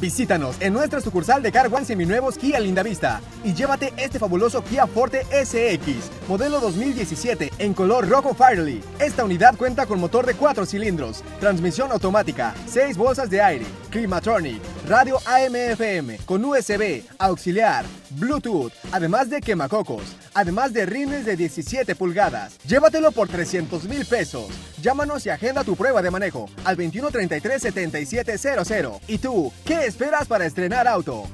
Visítanos en nuestra sucursal de Car One Seminuevos Kia Lindavista y llévate este fabuloso Kia Forte SX, modelo 2017 en color rojo Firely. Esta unidad cuenta con motor de 4 cilindros, transmisión automática, 6 bolsas de aire, Climatronic, radio AM/FM con USB, auxiliar, Bluetooth, además de quemacocos, además de rines de 17 pulgadas. Llévatelo por 300 mil pesos. Llámanos y agenda tu prueba de manejo al 2133 7700. ¿Y tú, qué esperas para estrenar auto?